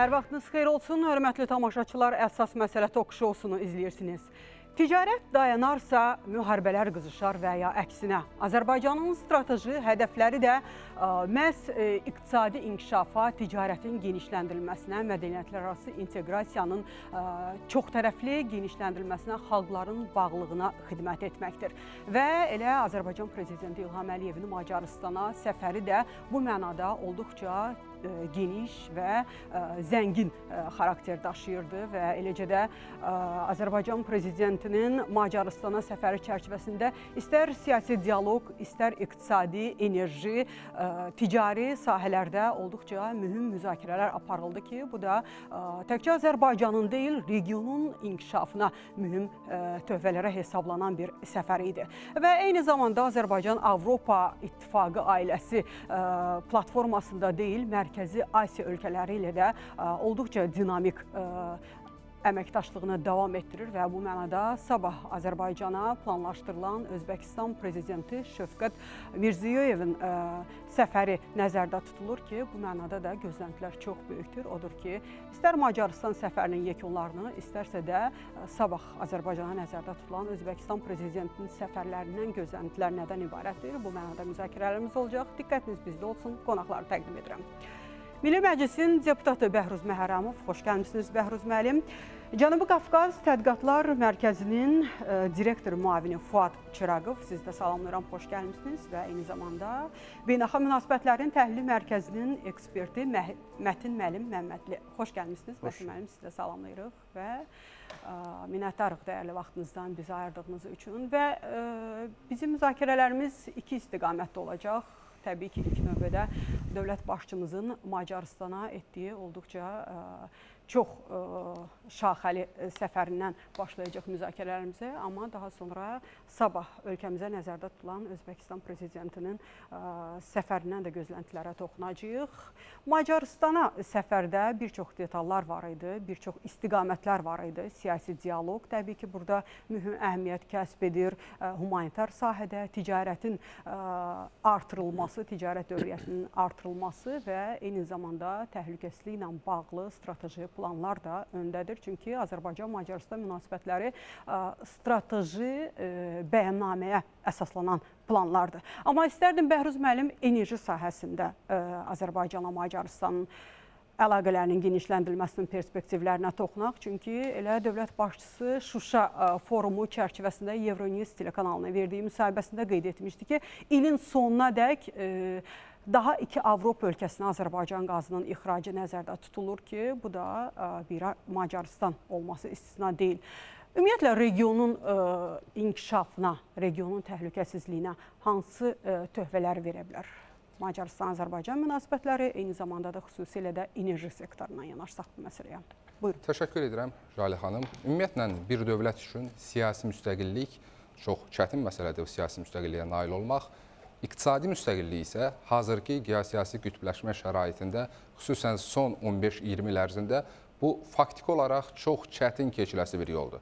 Hər vaxtınız xeyir olsun, hörmətli tamaşaçılar. Əsas məsələ tok şousunu izləyirsiniz. Ticarət dayanarsa, müharibələr qızışar və ya əksinə. Azərbaycanın strateji hədəfləri də ə, məhz ə, iqtisadi inkişafa, ticarətin genişləndirilməsinə, mədəniyyətlərarası inteqrasiyanın ə, çoxtərəfli genişləndirilməsinə, xalqların bağlılığına xidmət etməkdir. Və elə Azərbaycan prezidenti İlham Əliyevin Macaristana səfəri də bu mənada olduqca geniş və zəngin xarakter daşıyırdı və eləcə də Azərbaycan prezidentinin Macaristana səfəri çərçivəsində istər siyasi dialoq, istər iqtisadi, enerji, ticari sahələrdə olduqca mühüm müzakirələr aparıldı ki, bu da təkcə Azərbaycanın deyil, regionun inkişafına mühüm töhfələrə hesablanan bir səfər idi. Və eyni zamanda Azərbaycan Avropa İttifaqı ailəsi platformasında deyil, Mərkəzi Asiya ölkələri ilə də olduqca dinamik əməkdaşlığını davam etdirir və bu mənada sabah Azərbaycana planlaşdırılan Özbəkistan prezidenti Şövqət Mirziyoyevin ə, səfəri nəzərdə tutulur ki, bu mənada da gözləntilər çox böyükdür. Odur ki, istər Macarıstan səfərinin yekunlarını, istərsə də ə, sabah Azərbaycana nəzərdə tutulan Özbəkistan prezidentinin səfərlərindən gözləntilər nədən ibarətdir? Bu mənada müzakirələrimiz olacaq. Diqqətiniz bizdə olsun. Qonaqları təqdim edirəm. Milli Məclisin deputatı Bəhruz Məhərrəmov, xoş gəlmişsiniz Bəhruz müəllim. Cənubi Qafqaz Tədqiqatlar Mərkəzinin e, direktor müavini Fuad Çıraqov, siz də salamlayıram, xoş gəlmişsiniz və eyni zamanda Beynəlxalq Münasibətlərin Təhlili Mərkəzinin eksperti Mətin Məlim Məmmədli. Xoş gəlmişsiniz. Mətin müəllim, siz də salamlayırıq və e, minnətdarıq dəyərli vaxtınızdan bizi ayırdığınız üçün və ə, e, bizim müzakirələrimiz iki istiqamətdə olacaq təbii ki, ilk növbədə dövlət başçımızın Macaristana etdiyi olduqca çox ə, e, şaxəli e, səfərindən başlayacaq müzakirələrimizə, amma daha sonra sabah ölkəmizə nəzərdə tutulan Özbəkistan prezidentinin e, səfərindən də gözləntilərə toxunacağıq. Macaristana səfərdə bir çox detallar var idi, bir çox istiqamətlər var idi. Siyasi dialoq təbii ki, burada mühüm əhəmiyyət kəsb edir. Ə, humanitar sahədə ticarətin ə, artırılması, ticarət dövriyyətinin artırılması və eyni zamanda təhlükəsizliklə bağlı strateji planlar da öndədir. Çünki Azərbaycan-Macarıstan münasibətləri strateji bəyannaməyə əsaslanan planlardır. Amma istərdim Bəhruz müəllim enerji sahəsində Azərbaycanla Macarıstanın əlaqələrinin genişləndirilməsinin perspektivlərinə toxunaq. Çünki elə dövlət başçısı Şuşa forumu çərçivəsində Euronews telekanalına verdiyi müsahibəsində qeyd etmişdi ki, ilin sonuna dək Daha iki Avropa ölkəsinə Azərbaycan qazının ixracı nəzərdə tutulur ki, bu da bir Macarıstan olması istisna deyil. Ümumiyyətlə regionun ə, inkişafına, regionun təhlükəsizliyinə hansı ə, töhfələr verə bilər? Macarıstan-Azərbaycan münasibətləri, eyni zamanda da xüsusilə də enerji sektoruna yanaşsaq bu məsələyə. Buyurun. Təşəkkür edirəm Jalə xanım. Ümumiyyətlə bir dövlət üçün siyasi müstəqillik çox çətin məsələdir, siyasi müstəqilliyə nail olmaq. İqtisadi müstəqillik isə hazırki geosiyasi qütbləşmə şəraitində, xüsusən son 15-20 il ərzində bu faktiki olaraq çox çətin keçiləsi bir yoldur.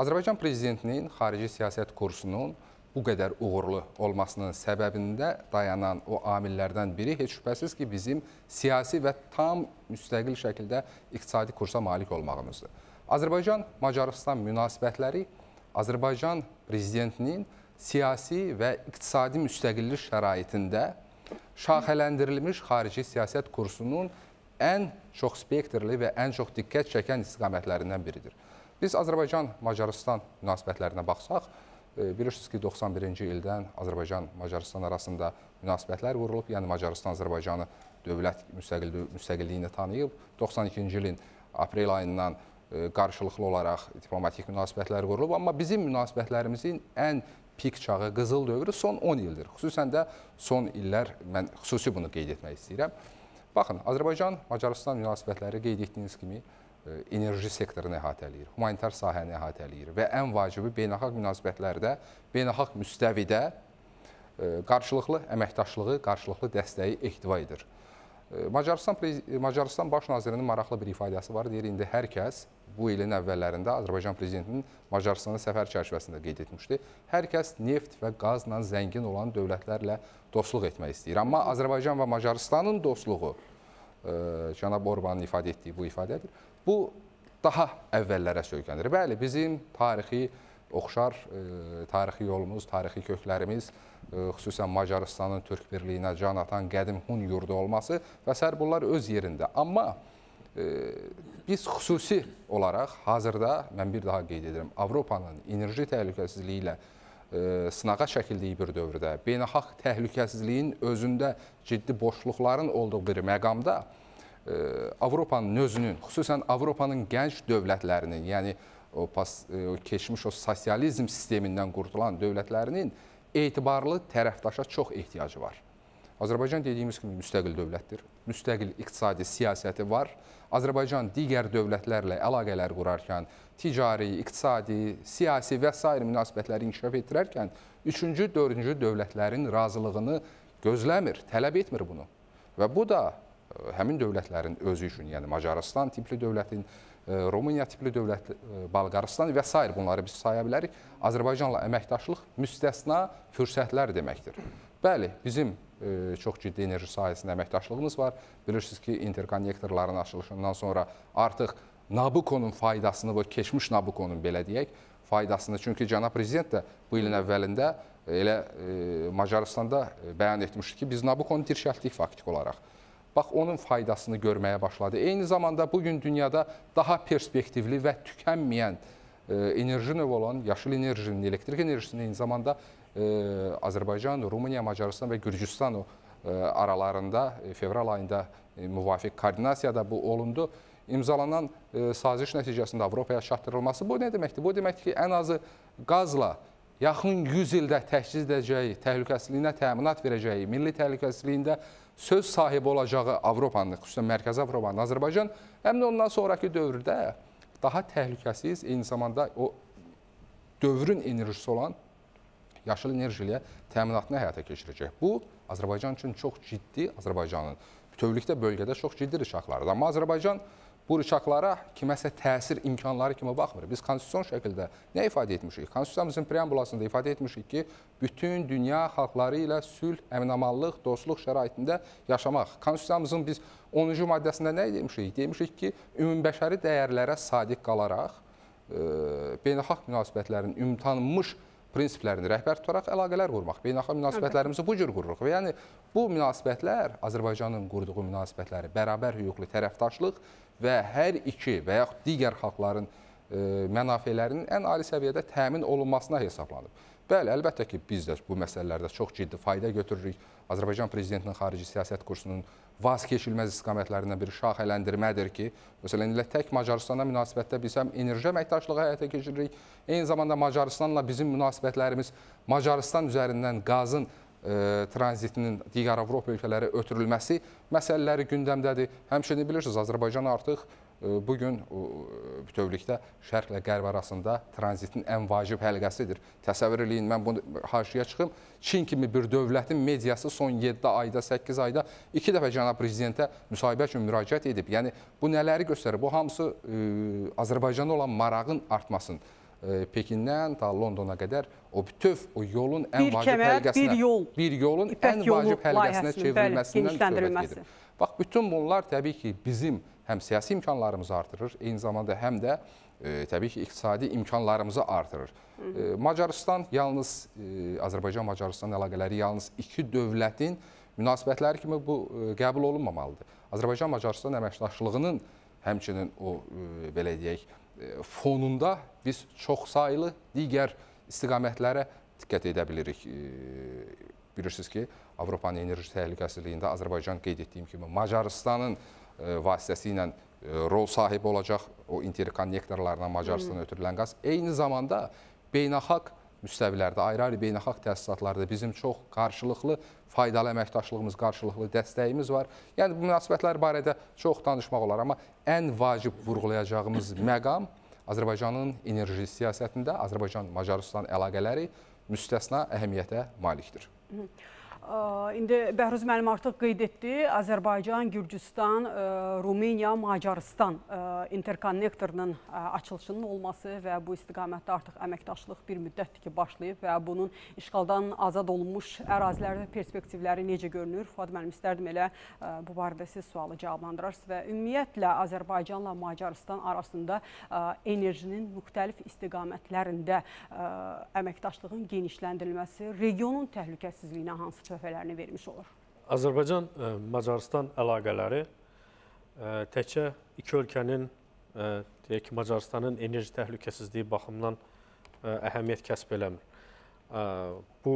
Azərbaycan prezidentinin xarici siyasət kursunun bu qədər uğurlu olmasının səbəbində dayanan o amillərdən biri heç şübhəsiz ki, bizim siyasi və tam müstəqil şəkildə iqtisadi kursa malik olmağımızdır. Azərbaycan-Macarıstan münasibətləri Azərbaycan prezidentinin siyasi və iqtisadi müstəqillik şəraitində şaxələndirilmiş xarici siyasət kursunun ən çox spektrli və ən çox diqqət çəkən istiqamətlərindən biridir. Biz Azərbaycan-Macarıstan münasibətlərinə baxsaq, e, bilirsiniz ki, 91-ci ildən Azərbaycan-Macarıstan arasında münasibətlər qurulub, yəni Macarıstan Azərbaycanı dövlət müstəqilliyini tanıyıb. 92-ci ilin aprel ayından e, qarşılıqlı olaraq diplomatik münasibətlər qurulub, amma bizim münasibətlərimizin ən pik çağı, qızıl dövrü son 10 ildir. Xüsusən də son illər, mən xüsusi bunu qeyd etmək istəyirəm. Baxın, Azərbaycan-Macarıstan münasibətləri qeyd etdiyiniz kimi enerji sektorunu əhatə eləyir, humanitar sahəni əhatə eləyir və ən vacibi beynəlxalq münasibətlərdə, beynəlxalq müstəvidə e, qarşılıqlı əməkdaşlığı, qarşılıqlı dəstəyi ehtiva edir. E, Macarıstan, Macarıstan baş nazirinin maraqlı bir ifadəsi var. Deyir, indi hər kəs bu ilin əvvəllərində Azərbaycan prezidentinin Macaristana səfər çərçivəsində qeyd etmişdi. Hər kəs neft və qazla zəngin olan dövlətlərlə dostluq etmək istəyir. Amma Azərbaycan və Macaristanın dostluğu cənab Orbanın ifadə etdiyi bu ifadədir. Bu daha əvvəllərə söykənir. Bəli, bizim tarixi oxşar tarixi yolumuz, tarixi köklərimiz, xüsusən Macarıstanın Türk birliyinə can atan qədim Hun yurdu olması və s. bunlar öz yerində. Amma biz xüsusi olaraq hazırda mən bir daha qeyd edirəm, Avropanın enerji təhlükəsizliyi ilə sınağa çəkildiyi bir dövrdə, beynəlxalq təhlükəsizliyin özündə ciddi boşluqların olduğu bir məqamda Avropanın özünün, xüsusən Avropanın gənc dövlətlərinin, yəni o, pas, o keçmiş o sosializm sistemindən qurtulan dövlətlərinin etibarlı tərəfdaşa çox ehtiyacı var. Azərbaycan dediyimiz kimi müstəqil dövlətdir. Müstəqil iqtisadi siyasəti var. Azərbaycan digər dövlətlərlə əlaqələr qurarkən, ticari, iqtisadi, siyasi və s. münasibətləri inkişaf etdirərkən, üçüncü, dördüncü dövlətlərin razılığını gözləmir, tələb etmir bunu. Və bu da həmin dövlətlərin özü üçün, yəni Macarıstan tipli dövlətin, Rumıniya tipli dövlət, Balqaristan və s. bunları biz saya bilərik. Azərbaycanla əməkdaşlıq müstəsna fürsətlər deməkdir. Bəli, bizim e, çox ciddi enerji sahəsində əməkdaşlığımız var. Bilirsiniz ki, interkonnektorların açılışından sonra artıq Nabukonun faydasını, bu keçmiş Nabukonun belə deyək, faydasını, çünki cənab prezident də bu ilin əvvəlində elə e, Macaristanda bəyan etmişdi ki, biz Nabukonu dirşəltdik faktik olaraq. Bax, onun faydasını görməyə başladı. Eyni zamanda bugün dünyada daha perspektivli və tükənməyən e, enerji növü olan yaşıl enerjinin, elektrik enerjisinin eyni zamanda e, Azərbaycan, Rumıniya, Macarıstan və Gürcüstan e, aralarında fevral ayında müvafiq koordinasiyada bu olundu. İmzalanan saziş nəticəsində Avropaya çatdırılması bu nə deməkdir? Bu deməkdir ki, ən azı qazla yaxın 100 ildə təchiz edəcəyi, təhlükəsizliyinə təminat verəcəyi, milli təhlükəsizliyində söz sahibi olacağı Avropanın, xüsusən Mərkəzi Avropanın, Azərbaycan həm də ondan sonraki dövrdə daha təhlükəsiz, eyni zamanda o dövrün enerjisi olan yaşıl enerjiyə təminatını həyata keçirəcək. Bu, Azərbaycan üçün çox ciddi, Azərbaycanın bütövlükdə bölgədə çox ciddi rişaqlarıdır. Amma Azərbaycan bu rişaqlara kiməsə təsir imkanları kimi baxmır. Biz konstitusion şəkildə nə ifadə etmişik? Konstitusiyamızın preambulasında ifadə etmişik ki, bütün dünya xalqları ilə sülh, əminamallıq, dostluq şəraitində yaşamaq. Konstitusiyamızın biz 10-cu maddəsində nə demişik? Demişik ki, ümumbəşəri dəyərlərə sadiq qalaraq e, beynəlxalq münasibətlərin ümtanınmış prinsiplərini rəhbər tutaraq əlaqələr qurmaq. Beynəlxalq münasibətlərimizi bu cür qururuq. Və yəni bu münasibətlər Azərbaycanın qurduğu münasibətləri, bərabər hüquqlu tərəfdaşlıq və hər iki və yaxud digər xalqların e, mənafelərinin ən ali səviyyədə təmin olunmasına hesablanıb. Bəli, əlbəttə ki, biz də bu məsələlərdə çox ciddi fayda götürürük. Azərbaycan prezidentinin xarici siyasət kursunun vaz keçilməz istiqamətlərindən biri şaxələndirmədir ki, məsələn, ilə tək Macaristana münasibətdə biz həm enerji əməkdaşlığı həyata keçiririk, eyni zamanda Macarıstanla bizim münasibətlərimiz Macarıstan üzərindən qazın tranzitinin digər Avropa ölkələri ötürülməsi məsələləri gündəmdədir. Həmçinin bilirsiniz, Azərbaycan artıq bu gün bütövlükdə şərqlə qərb arasında tranzitin ən vacib həlqəsidir. Təsəvvür eləyin, mən bunu haşiyə çıxım. Çin kimi bir dövlətin mediası son 7 ayda, 8 ayda iki dəfə cənab prezidentə müsahibə üçün müraciət edib. Yəni bu nələri göstərir? Bu hamısı Azərbaycana olan marağın artmasın. Pekindən ta Londona qədər o bütöv o yolun ən bir vacib kəmər, həlqəsinə, bir yol, bir yolun ən vacib həlqəsinə çevrilməsindən söhbət gedir. Bax, bütün bunlar təbii ki, bizim həm siyasi imkanlarımızı artırır, eyni zamanda həm də e, təbii ki, iqtisadi imkanlarımızı artırır. E, Macarıstan yalnız e, Azərbaycan-Macarıstan əlaqələri yalnız iki dövlətin münasibətləri kimi bu e, qəbul olunmamalıdır. Azərbaycan-Macarıstan əməkdaşlığının həmçinin o e, belə deyək fonunda biz çoxsaylı digər istiqamətlərə diqqət edə bilirik. E, bilirsiniz ki, Avropanın enerji təhlükəsizliyində Azərbaycan qeyd etdiyim kimi Macarıstanın E, vasitəsilə e, rol sahibi olacaq o interkonnektorlarla Macarıstan ötürülən qaz. Eyni zamanda beynəlxalq müstəvilərdə, ayrı-ayrı beynəlxalq təsisatlarda bizim çox qarşılıqlı faydalı əməkdaşlığımız, qarşılıqlı dəstəyimiz var. Yəni bu münasibətlər barədə çox danışmaq olar, amma ən vacib vurğulayacağımız məqam Azərbaycanın enerji siyasətində Azərbaycan-Macarıstan əlaqələri müstəsna əhəmiyyətə malikdir. İndi Bəhruz müəllim artıq qeyd etdi. Azərbaycan, Gürcüstan, Rumıniya, Macarıstan interkonnektorunun açılışının olması və bu istiqamətdə artıq əməkdaşlıq bir müddətdir ki, başlayıb və bunun işğaldan azad olunmuş ərazilərdə perspektivləri necə görünür? Fuad müəllim istərdim elə bu barədə siz sualı cavablandırarsınız və ümumiyyətlə Azərbaycanla Macarıstan arasında enerjinin müxtəlif istiqamətlərində əməkdaşlığın genişləndirilməsi regionun təhlükəsizliyinə hansı töhfələrini vermiş olur? Azərbaycan-Macarıstan əlaqələri təkcə iki ölkənin deyək ki, Macarıstanın enerji təhlükəsizliyi baxımından əhəmiyyət kəsb eləmir. Bu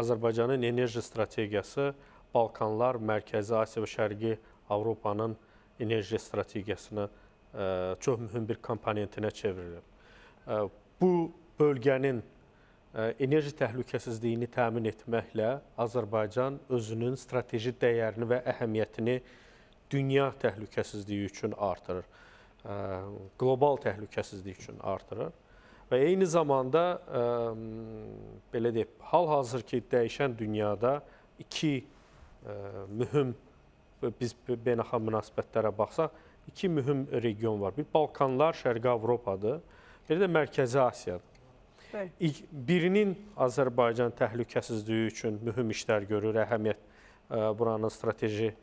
Azərbaycanın enerji strategiyası Balkanlar, Mərkəzi Asiya və Şərqi Avropanın enerji strategiyasına çox mühüm bir komponentinə çevrilir. Bu bölgənin enerji təhlükəsizliyini təmin etməklə Azərbaycan özünün strateji dəyərini və əhəmiyyətini dünya təhlükəsizliyi üçün artırır. Qlobal təhlükəsizlik üçün artırır. Və eyni zamanda belə deyək, hal-hazırki dəyişən dünyada iki mühüm biz beynəlxalq münasibətlərə baxsaq, iki mühüm region var. Bir Balkanlar, Şərqi Avropadır. Bir də Mərkəzi Asiyadır. Bəli. Birinin Azərbaycan təhlükəsizliyi üçün mühüm işlər görür, əhəmiyyət e, buranın strateji e,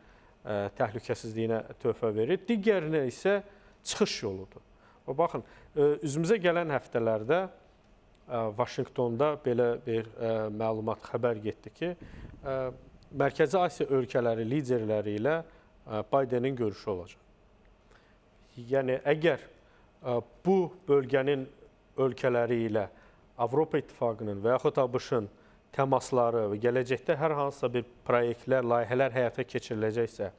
təhlükəsizliyinə töhfə verir. Digərinə isə çıxış yoludur. Və baxın, e, üzümüzə gələn həftələrdə Vaşinqtonda belə bir məlumat xəbər getdi ki, Mərkəzi Asiya ölkələri liderləri ilə Baydenin görüşü olacaq. Yəni əgər bu bölgənin ölkələri ilə Avropa İttifaqının və yaxud ABŞ-ın təmasları və gələcəkdə hər hansısa bir proyektlər, layihələr həyata keçiriləcəksə,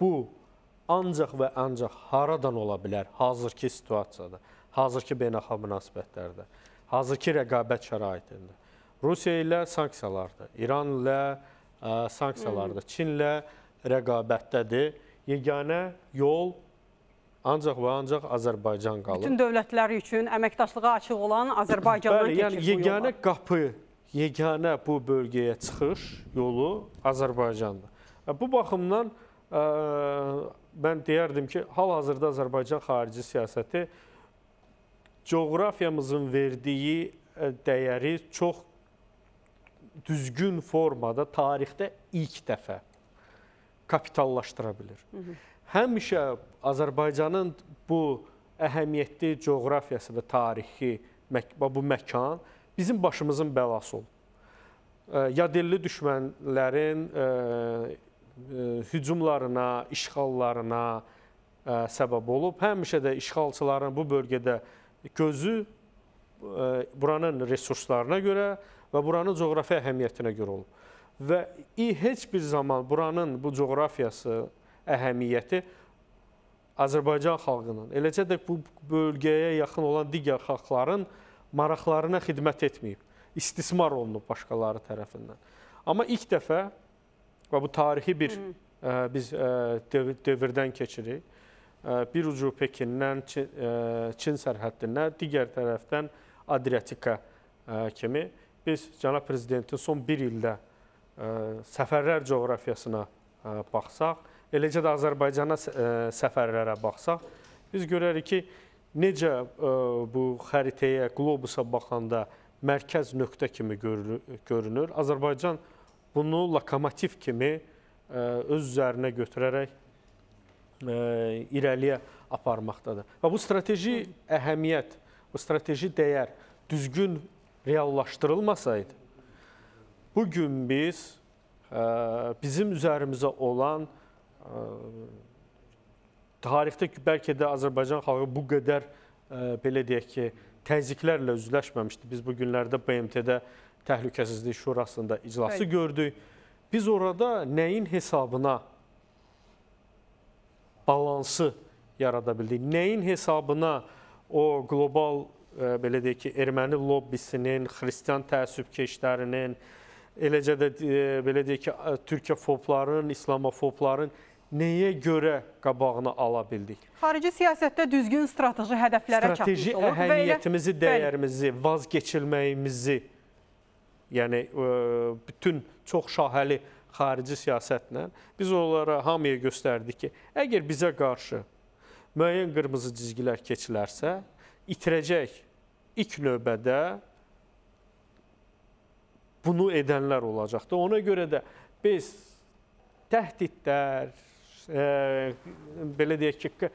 bu ancaq və ancaq haradan ola bilər hazırki situasiyada, hazırki beynəlxalq münasibətlərdə, hazırki rəqabət şəraitində. Rusiya ilə sanksiyalarda, İran ilə ə, sanksiyalarda, Çinlə rəqabətdədir. Yeganə yol ancaq və ancaq Azərbaycan qalır. Bütün dövlətlər üçün əməkdaşlığa açıq olan Azərbaycandan Bəli, yəni yeganə qapı, yeganə bu bölgəyə çıxış yolu Azərbaycandır. Bu baxımdan ə, mən deyərdim ki, hal-hazırda Azərbaycan xarici siyasəti coğrafiyamızın verdiyi dəyəri çox düzgün formada tarixdə ilk dəfə kapitallaşdıra bilir. Hı -hı həmişə Azərbaycanın bu əhəmiyyətli coğrafiyası və tarixi bu məkan bizim başımızın bəlası olub. Yadelli düşmənlərin hücumlarına, işğallarına səbəb olub. Həmişə də işğalçıların bu bölgədə gözü buranın resurslarına görə və buranın coğrafi əhəmiyyətinə görə olub. Və heç bir zaman buranın bu coğrafiyası əhəmiyyəti Azərbaycan xalqının, eləcə də bu bölgəyə yaxın olan digər xalqların maraqlarına xidmət etməyib. İstismar olunub başqaları tərəfindən. Amma ilk dəfə və bu tarixi bir ə, e, biz ə, dövrdən keçirik. Ə, bir ucu Pekindən Çin, ə, Çin sərhəddindən, digər tərəfdən Adriatika ə, kimi biz cənab prezidentin son 1 ildə ə, səfərlər coğrafiyasına ə, baxsaq, eləcə də Azərbaycana e, səfərlərə baxsaq, biz görərik ki, necə e, bu xəritəyə, qlobusa baxanda mərkəz nöqtə kimi görünür. Azərbaycan bunu lokomotiv kimi e, öz üzərinə götürərək irəliyə aparmaqdadır. Və bu strateji əhəmiyyət, bu strateji dəyər düzgün reallaşdırılmasaydı, bu gün biz bizim üzərimizə olan tarixdə bəlkə də Azərbaycan xalqı bu qədər belə deyək ki, təzyiqlərlə üzləşməmişdi. Biz bu günlərdə BMT-də Təhlükəsizlik Şurasında iclası Bəli. gördük. Biz orada nəyin hesabına balansı yarada bildik? Nəyin hesabına o qlobal belə deyək ki, erməni lobbisinin, xristian təəssübkeşlərinin, eləcə də belə deyək ki, Türkiyə fobların, İslamofobların nəyə görə qabağını ala bildik? Xarici siyasətdə düzgün strateji hədəflərə strateji çatmış olub. Strateji əhəmiyyətimizi, dəyərimizi, vazgeçilməyimizi yəni ə, bütün çox şahelli xarici siyasətlə biz onlara hamıya göstərdik ki, əgər bizə qarşı müəyyən qırmızı cizgilər keçilərsə, itirəcək ilk növbədə bunu edənlər olacaqdı. Ona görə də biz təhdidlər, e, belə deyək ki,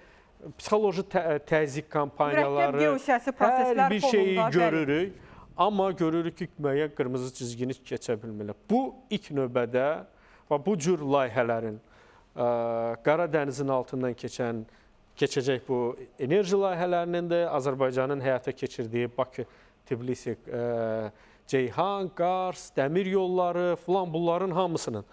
psixoloji tə təzyiq kampaniyaları, geosiyasi proseslər hər bir şeyi fonunda, görürük. Amma görürük ki, müəyyən qırmızı cizgini keçə bilmirlər. Bu ilk növbədə və bu cür layihələrin ə, Qara dənizin altından keçən keçəcək bu enerji layihələrinin də Azərbaycanın həyata keçirdiyi Bakı, Tbilisi, ə, Ceyhan, Qars, dəmir yolları, filan bunların hamısının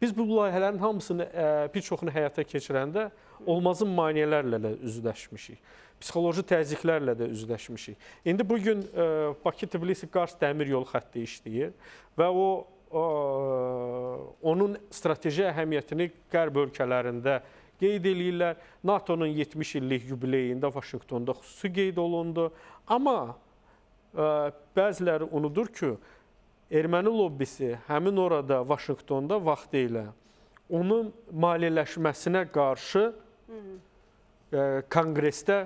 biz bu layihələrin hamısını ə, bir çoxunu həyata keçirəndə olmazın maneələrlə də üzləşmişik. Psixoloji təzyiqlərlə də üzləşmişik. İndi bu gün Bakı-Tbilisi-Qars dəmir yolu xətti işləyir və o ə, onun strateji əhəmiyyətini qərb ölkələrində qeyd eləyirlər. NATO-nun 70 illik yubileyində Vaşinqtonda xüsusi qeyd olundu. Amma bəziləri unudur ki, erməni lobbisi həmin orada Vaşinqtonda vaxtı ilə onun maliyyələşməsinə qarşı ə, konqresdə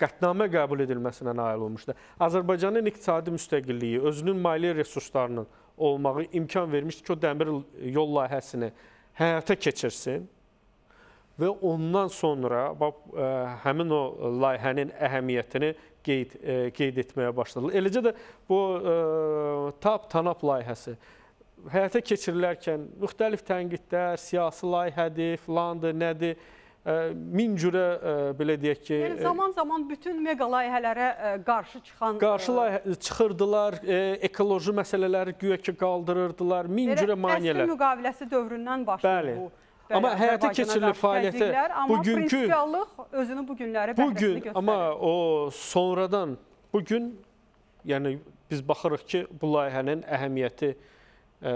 qətnamə qəbul edilməsinə nail olmuşdu. Azərbaycanın iqtisadi müstəqilliyi, özünün maliyyə resurslarının olmağı imkan vermişdi ki, o dəmir yol layihəsini həyata keçirsin və ondan sonra bax ə, həmin o layihənin əhəmiyyətini qeyd ə, qeyd etməyə başladılar. Eləcə də bu ə, TAP TANAP layihəsi həyata keçirilərkən müxtəlif tənqidlər, siyasi layihədir, filandır, nədir? min cürə belə deyək ki, yəni zaman-zaman bütün mega layihələrə qarşı çıxan qarşı layihə çıxırdılar, ekoloji məsələləri güya ki qaldırırdılar, min cürə maneələr. Əsr müqaviləsi dövründən başlayır Bəli. bu. Bəli, amma həyata keçirilir fəaliyyətə bugünkü özünü bu günlərə bu gün amma o sonradan bu gün yəni biz baxırıq ki, bu layihənin əhəmiyyəti ə,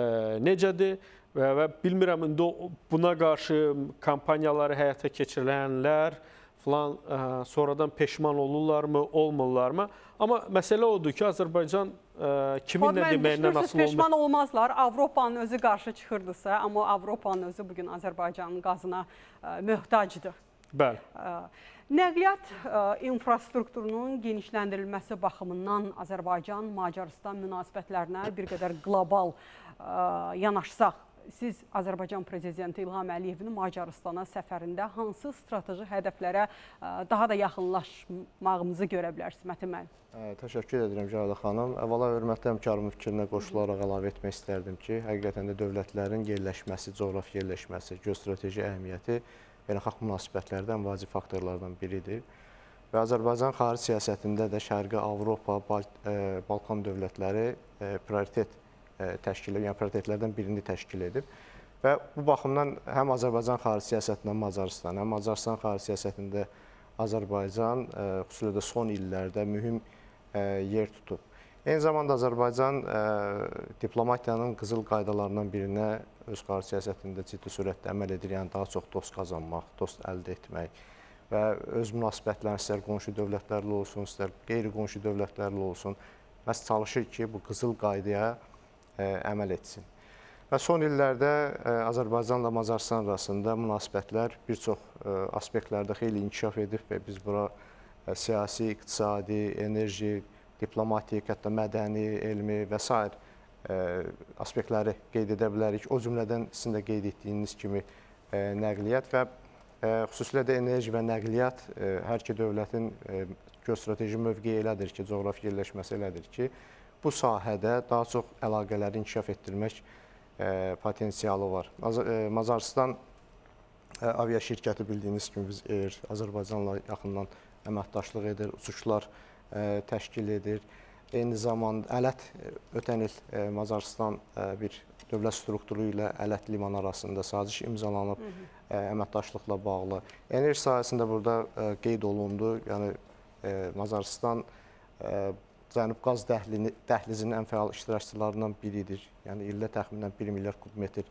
necədir? və, və bilmirəm indi buna qarşı kampaniyaları həyata keçirilənlər falan ə, sonradan peşman olurlarmı, olmurlarmı? Amma məsələ odur ki, Azərbaycan ə, kimin nə deməyindən asılı olmur. Peşman olmazlar. Avropanın özü qarşı çıxırdısa, amma Avropanın özü bu gün Azərbaycanın qazına ə, möhtacdır. Bəli. Nəqliyyat infrastrukturunun genişləndirilməsi baxımından Azərbaycan Macarıstan münasibətlərinə bir qədər qlobal yanaşsaq siz Azərbaycan prezidenti İlham Əliyevin Macaristana səfərində hansı strateji hədəflərə daha da yaxınlaşmağımızı görə bilərsiniz Mətin müəllim? Təşəkkür edirəm Cəvadə xanım. Əvvəla hörmətli həmkarımın fikrinə qoşularaq əlavə etmək istərdim ki, həqiqətən də dövlətlərin yerləşməsi, coğrafi yerləşməsi, geostrateji əhəmiyyəti beynəlxalq münasibətlərdən vacib faktorlardan biridir. Və Azərbaycan xarici siyasətində də Şərqi Avropa, Balkan dövlətləri prioritet təşkil edib, yəni prioritetlərdən birini təşkil edib. Və bu baxımdan həm Azərbaycan xarici siyasətində Macarıstan, həm Macarıstan xarici siyasətində Azərbaycan xüsusilə də son illərdə mühüm yer tutub. Eyni zamanda Azərbaycan diplomatiyanın qızıl qaydalarından birinə öz xarici siyasətində ciddi sürətlə əməl edir, yəni daha çox dost qazanmaq, dost əldə etmək və öz münasibətlərini istər qonşu dövlətlərlə olsun, istər qeyri-qonşu dövlətlərlə olsun, məhz çalışır ki, bu qızıl qaydaya əməl etsin. Və son illərdə Azərbaycanla Macarıstan arasında münasibətlər bir çox aspektlərdə xeyli inkişaf edib və biz bura siyasi, iqtisadi, enerji, diplomatik, hətta mədəni, elmi və s. aspektləri qeyd edə bilərik. O cümlədən sizin də qeyd etdiyiniz kimi nəqliyyat və xüsusilə də enerji və nəqliyyat hər iki dövlətin geostrateji mövqeyi elədir ki, coğrafi yerləşməsi elədir ki, bu sahədə daha çox əlaqələri inkişaf etdirmək e, potensialı var. E, Macarıstan e, avia şirkəti bildiyiniz kimi biz Air Azərbaycanla yaxından əməkdaşlıq edir, uçuşlar təşkil edir. Eyni zamanda Ələt ötən il Macarıstan bir dövlət strukturu ilə Ələt limanı arasında saziş imzalanıb Hı -hı. əməkdaşlıqla bağlı. Enerji sahəsində burada qeyd olundu. Yəni Macarıstan Cənub qaz dəhlini, dəhlizinin ən fəal iştirakçılarından biridir. Yəni ildə təxminən 1 milyard kub metr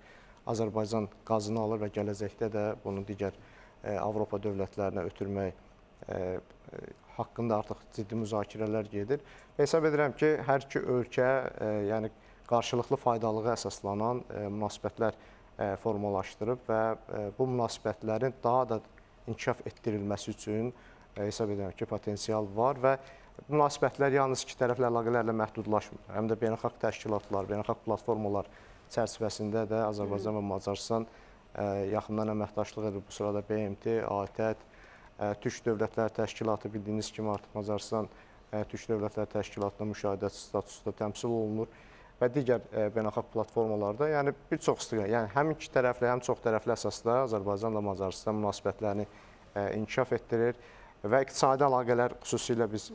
Azərbaycan qazını alır və gələcəkdə də bunu digər e, Avropa dövlətlərinə ötürmək e, e, haqqında artıq ciddi müzakirələr gedir. Və hesab edirəm ki, hər iki ölkə, e, yəni qarşılıqlı faydalığa əsaslanan münasibətlər formalaşdırıb və bu münasibətlərin daha da inkişaf etdirilməsi üçün hesab edirəm ki, potensial var və münasibətlər yalnız iki tərəfli əlaqələrlə məhdudlaşmır. Həm də beynəlxalq təşkilatlar, beynəlxalq platformalar çərçivəsində də Azərbaycan və Macarıstan yaxından əməkdaşlıq edir. Bu sırada BMT, ATƏT, Türk Dövlətlər Təşkilatı bildiyiniz kimi artıq Macarıstan Türk Dövlətlər Təşkilatına müşahidəçi statusda təmsil olunur və digər beynəlxalq platformalarda, yəni bir çox istiqamət, yəni həm iki tərəfli, həm çox tərəfli əsasda Azərbaycanla Macarıstan münasibətlərini inkişaf etdirir və iqtisadi əlaqələr xüsusilə biz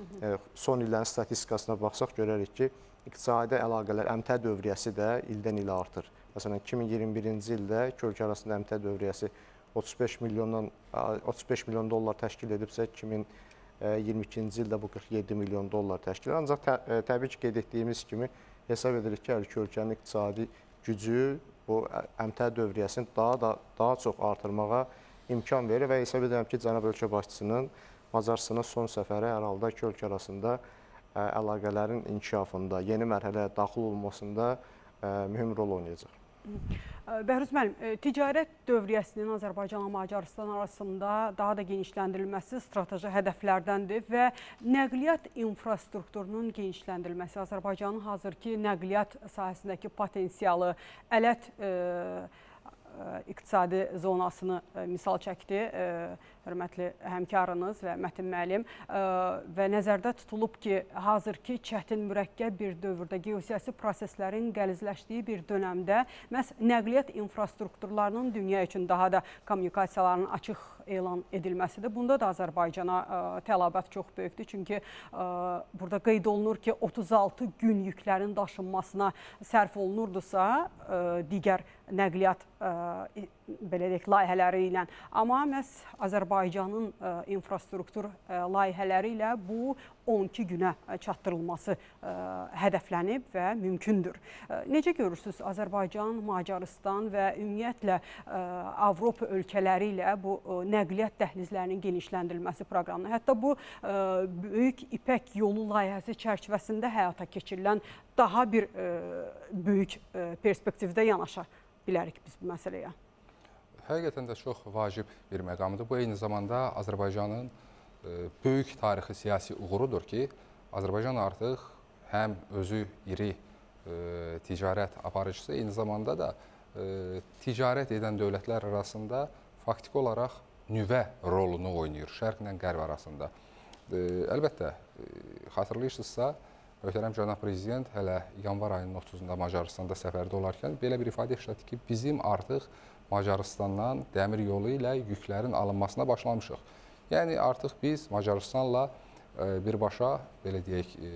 son illərin statistikasına baxsaq görərik ki, iqtisadi əlaqələr əmtə dövriyyəsi də ildən ilə artır. Məsələn 2021-ci ildə ölkə arasında əmtə dövriyyəsi 35 milyondan 35 milyon dollar təşkil edibsə 2022-ci ildə bu 47 milyon dollar təşkil edir. Ancaq tə, təbii ki, qeyd etdiyimiz kimi hesab edirik ki, hər iki ölkənin iqtisadi gücü bu əmtə dövriyyəsini daha da daha çox artırmağa imkan verir və hesab edirəm ki, cənab ölkə başçısının Macaristana son səfəri hər halda iki ölkə arasında əlaqələrin inkişafında, yeni mərhələyə daxil olmasında mühüm rol oynayacaq. Bəhruz müəllim, ticarət dövriyyəsinin Azərbaycanla Macarıstan arasında daha da genişləndirilməsi strateji hədəflərdəndir və nəqliyyat infrastrukturunun genişləndirilməsi Azərbaycanın hazırki nəqliyyat sahəsindəki potensialı, ələt ə, iqtisadi zonasını misal çəkdi hörmətli həmkarınız və Mətin müəllim və nəzərdə tutulub ki, hazırki çətin mürəkkəb bir dövrdə geosiyasi proseslərin qəlizləşdiyi bir dönəmdə məhz nəqliyyat infrastrukturlarının dünya üçün daha da kommunikasiyaların açıq elan edilməsidir. Bunda da Azərbaycana tələbat çox böyükdür. Çünki burada qeyd olunur ki, 36 gün yüklərin daşınmasına sərf olunurdusa, digər nəqliyyat belə deyək, layihələri ilə. Amma məhz Azərbaycanın ə, e, infrastruktur ə, e, layihələri ilə bu 12 günə çatdırılması ə, e, hədəflənib və mümkündür. Ə, necə görürsüz Azərbaycan, Macarıstan və ümumiyyətlə ə, Avropa ölkələri ilə bu ə, nəqliyyat dəhlizlərinin genişləndirilməsi proqramını, hətta bu ə, böyük İpək yolu layihəsi çərçivəsində həyata keçirilən daha bir ə, böyük ə, perspektivdə yanaşa bilərik biz bu məsələyə? Həqiqətən də çox vacib bir məqamdır. Bu eyni zamanda Azərbaycanın e, böyük tarixi siyasi uğurudur ki, Azərbaycan artıq həm özü iri e, ticarət aparıcısı, eyni zamanda da e, ticarət edən dövlətlər arasında faktiki olaraq nüvə rolunu oynayır şərqlə qərb arasında. Əlbəttə, xatırlayırsınızsa, möhtərəm cənab prezident hələ yanvar ayının 30-da Macaristanda səfərdə olarkən belə bir ifadə işlətdi ki, bizim artıq Macarıstandan dəmir yolu ilə yüklərin alınmasına başlamışıq. Yəni artıq biz Macarıstanla e, birbaşa belə deyək e,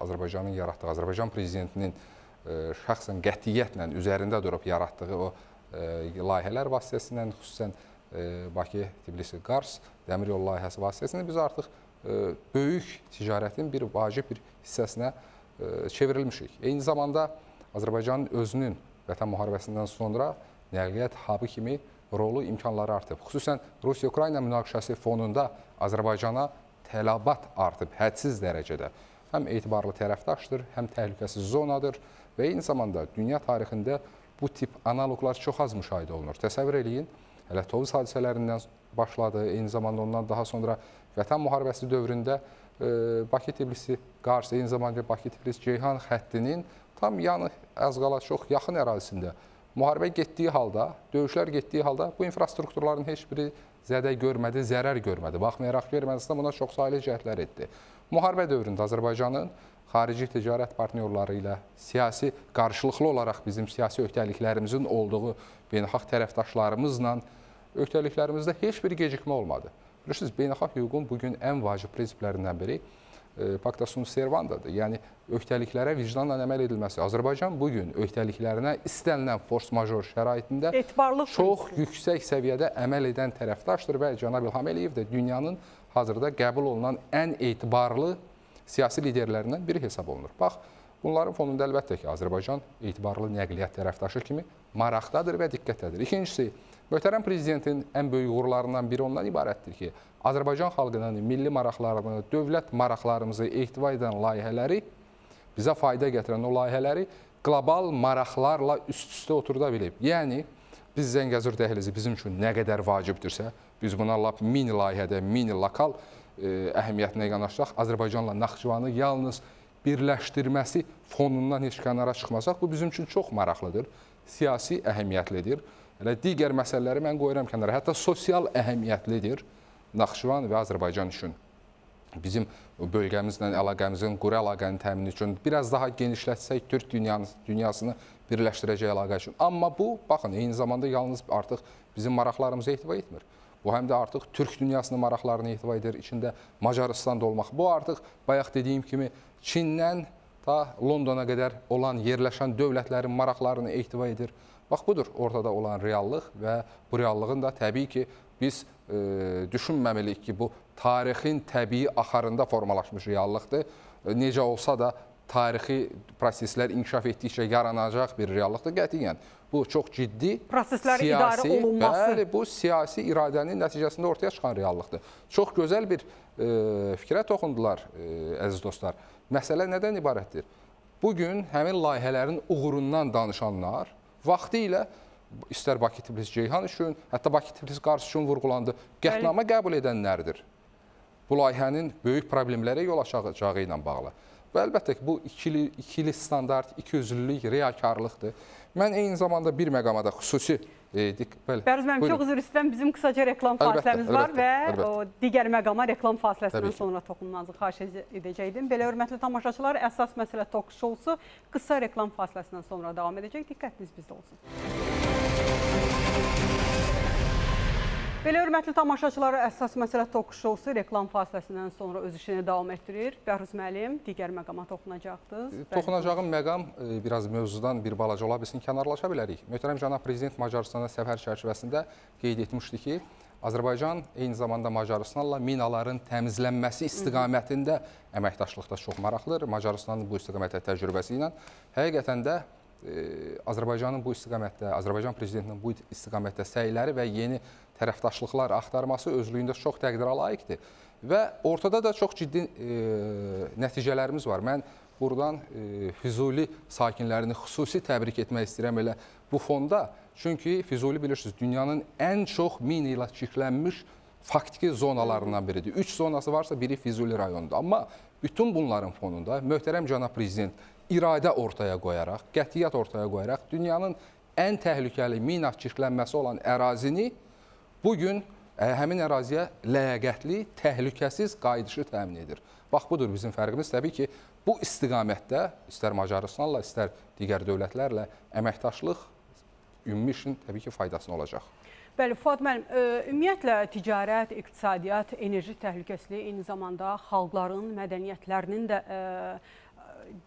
Azərbaycanın yaratdığı, Azərbaycan prezidentinin e, şəxsən qətiyyətlə üzərində durub yaratdığı o layihələr vasitəsilə xüsusən Bakı, Tbilisi, Qars dəmir yolu layihəsi vasitəsilə biz artıq böyük ticarətin bir vacib bir hissəsinə çevrilmişik. Eyni zamanda Azərbaycanın özünün Vətən müharibəsindən sonra nəqliyyat hubı kimi rolu, imkanları artıb. Xüsusən Rusiya-Ukrayna münaqişəsi fonunda Azərbaycana tələbat artıb hədsiz dərəcədə. Həm etibarlı tərəfdaşdır, həm təhlükəsiz zonadır və eyni zamanda dünya tarixində bu tip analoqlar çox az müşahidə olunur. Təsəvvür eləyin, hələ Tovuz hadisələrindən başladı, eyni zamanda ondan daha sonra Vətən müharibəsi dövründə e, Bakı-Tbilisi, Qars, eyni zamanda Bakı-Tbilisi-Ceyhan xəttinin tam yanı az qala çox yaxın ərazisində müharibə getdiyi halda, döyüşlər getdiyi halda bu infrastrukturların heç biri zədə görmədi, zərər görmədi. Baxmayaraq ki, Ermənistan buna çoxsaylı cəhdlər etdi. Müharibə dövründə Azərbaycanın xarici ticarət partnyorları ilə siyasi qarşılıqlı olaraq bizim siyasi öhdəliklərimizin olduğu beynəlxalq tərəfdaşlarımızla öhdəliklərimizdə heç bir gecikmə olmadı. Bilirsiniz, beynəlxalq hüququn bugün ən vacib prinsiplərindən biri E, pacta sunt servandadır. Yəni öhdəliklərə vicdanla əməl edilməsi. Azərbaycan bu gün öhdəliklərinə istənilən force major şəraitində Etibarlı çox prinsip. yüksək səviyyədə əməl edən tərəfdaşdır və cənab İlham Əliyev də dünyanın hazırda qəbul olunan ən etibarlı siyasi liderlərindən biri hesab olunur. Bax, bunların fonunda əlbəttə ki, Azərbaycan etibarlı nəqliyyat tərəfdaşı kimi maraqdadır və diqqətdədir. İkincisi, möhtərəm prezidentin ən böyük uğurlarından biri ondan ibarətdir ki, Azərbaycan xalqının milli maraqlarını, dövlət maraqlarımızı ehtiva edən layihələri, bizə fayda gətirən o layihələri qlobal maraqlarla üst-üstə oturda bilib. Yəni biz Zəngəzur dəhlizi bizim üçün nə qədər vacibdirsə, biz buna lap mini layihədə, mini lokal e, əhəmiyyətinə yanaşsaq, Azərbaycanla Naxçıvanı yalnız birləşdirməsi fonundan heç kənara çıxmasaq, bu bizim üçün çox maraqlıdır, siyasi əhəmiyyətlidir. Elə digər məsələləri mən qoyuram kənara. Hətta sosial əhəmiyyətlidir Naxçıvan və Azərbaycan üçün bizim bölgəmizlə əlaqəmizin, quru əlaqənin təmini üçün biraz daha genişlətsək Türk dünyanı, dünyasını birləşdirəcək əlaqə üçün. Amma bu, baxın, eyni zamanda yalnız artıq bizim maraqlarımıza etibar etmir. Bu həm də artıq Türk dünyasının maraqlarını etibar edir, içində Macarıstan da olmaq. Bu artıq bayaq dediyim kimi Çindən ta Londona qədər olan yerləşən dövlətlərin maraqlarını etibar edir. Bax budur ortada olan reallıq və bu reallığın da təbii ki biz e, düşünməməliyik ki bu tarixin təbii axarında formalaşmış reallıqdır. Necə olsa da tarixi proseslər inkişaf etdikcə yaranacaq bir reallıqdır qətiyyən. Bu çox ciddi proseslərin idarə olunması. Bəli, bu siyasi iradənin nəticəsində ortaya çıxan reallıqdır. Çox gözəl bir e, fikrə toxundular e, əziz dostlar. Məsələ nədən ibarətdir? Bu gün həmin layihələrin uğurundan danışanlar vaxtı ilə istər Bakı Tbilisi Ceyhan üçün, hətta Bakı Tbilisi Qars üçün vurğulandı. Qətnamə qəbul edənlərdir bu layihənin böyük problemlərə yol açacağı ilə bağlı. Və əlbəttə ki, bu ikili, ikili standart, ikiyüzlülük, riyakarlıqdır. Mən eyni zamanda bir məqama da xüsusi e, dik, bəli. Bəruz müəllim, çox üzr istəyirəm. Bizim qısaca reklam fasiləmiz var əlbəttə, və əlbəttə. o digər məqama reklam fasiləsindən sonra toxunmanızı xahiş edəcəkdim. Belə hörmətli tamaşaçılar, əsas məsələ tok şousu qısa reklam fasiləsindən sonra davam edəcək. Diqqətiniz bizdə olsun. Belə hörmətli tamaşaçılar, əsas məsələ tok şousu reklam fasiləsindən sonra öz işini davam etdirir. Bəhruz müəllim digər məqama toxunacaqdınız. E, toxunacağım məqam e, biraz mövzudan bir balaca ola bilsin, kənarlaşa bilərik. Möhtərəm cənab prezident Macaristana səfər çərçivəsində qeyd etmişdi ki, Azərbaycan eyni zamanda Macaristanla minaların təmizlənməsi istiqamətində əməkdaşlıqda çox maraqlıdır. Macaristanın bu istiqamətdə təcrübəsi ilə həqiqətən də Azərbaycanın bu istiqamətdə, Azərbaycan prezidentinin bu istiqamətdə səyləri və yeni tərəfdaşlıqlar axtarması özlüyündə çox təqdirə layiqdir. Və ortada da çox ciddi e, nəticələrimiz var. Mən buradan e, Füzuli sakinlərini xüsusi təbrik etmək istəyirəm elə bu fonda. Çünki Füzuli bilirsiniz, dünyanın ən çox mina ilə çirklənmiş faktiki zonalarından biridir. Üç zonası varsa biri Füzuli rayonudur. Amma bütün bunların fonunda möhtərəm cənab prezident iradə ortaya qoyaraq, qətiyyət ortaya qoyaraq dünyanın ən təhlükəli mina çirklənməsi olan ərazini bu gün ə, həmin əraziyə ləyaqətli, təhlükəsiz qayıdışı təmin edir. Bax, budur bizim fərqimiz. Təbii ki, bu istiqamətdə istər Macaristanla, istər digər dövlətlərlə əməkdaşlıq ümumi işin təbii ki, faydasına olacaq. Bəli, Fuad müəllim, ümumiyyətlə ticarət, iqtisadiyyat, enerji təhlükəsizliyi eyni zamanda xalqların mədəniyyətlərinin də ə,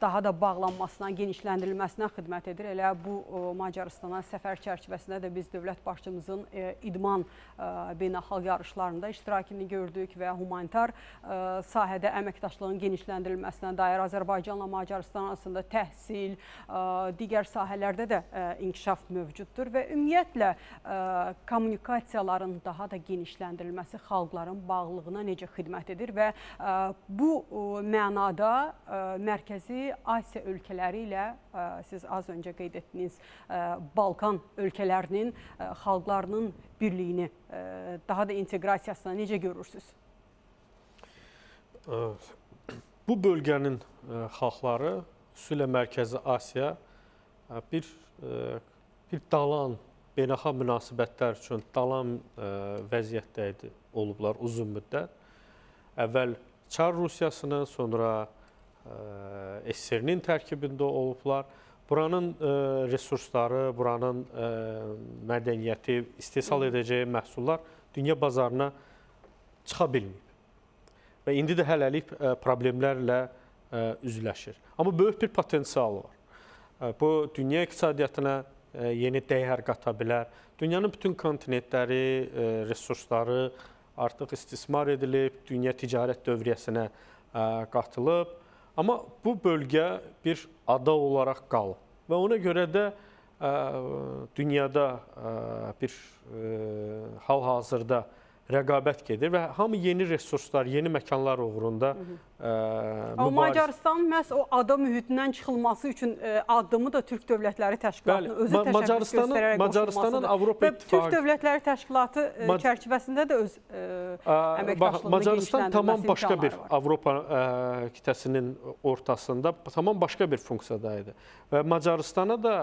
daha da bağlanmasına, genişləndirilməsinə xidmət edir. Elə bu Macaristana səfər çərçivəsində də biz dövlət başçımızın e, idman e, beynəlxalq yarışlarında iştirakını gördük və humanitar e, sahədə əməkdaşlığın genişləndirilməsinə dair Azərbaycanla Macaristan arasında təhsil, digər sahələrdə də inkişaf mövcuddur və ümumiyyətlə kommunikasiyaların daha da genişləndirilməsi xalqların bağlılığına necə xidmət edir və bu mənada mərkəzi Mərkəzi Asiya ölkələri ilə siz az öncə qeyd etdiyiniz Balkan ölkələrinin xalqlarının birliyini, daha da inteqrasiyasını necə görürsüz? Bu bölgənin xalqları, xüsusilə Mərkəzi Asiya bir bir dalan beynəlxalq münasibətlər üçün dalan vəziyyətdə idi, olublar uzun müddət. Əvvəl Çar Rusiyasını, sonra SSR-nin tərkibində olublar. Buranın resursları, buranın mədəniyyəti, istehsal edəcəyi məhsullar dünya bazarına çıxa bilməyib. Və indi də hələlik problemlərlə üzləşir. Amma böyük bir potensial var. Bu dünya iqtisadiyyatına yeni dəyər qata bilər. Dünyanın bütün kontinentləri, resursları artıq istismar edilib, dünya ticarət dövriyyəsinə qatılıb Amma bu bölgə bir ada olaraq qalıb. Və ona görə də ə, dünyada ə, bir hal-hazırda rəqabət gedir və hamı yeni resurslar, yeni məkanlar uğrunda ə, Amma Macarıstan məhz o ada mühitindən çıxılması üçün ə, addımı da Türk Dövlətləri Təşkilatının özü təşəbbüs Macarıstanın göstərərək Macarıstanın Avropa İttifaqı Türk Dövlətləri Təşkilatı ə, Mac çərçivəsində də öz ə, əməkdaşlığını Macarıstan tamam başqa bir var. Avropa ə, qitəsinin ortasında tamam başqa bir funksiyada idi. Və Macaristana da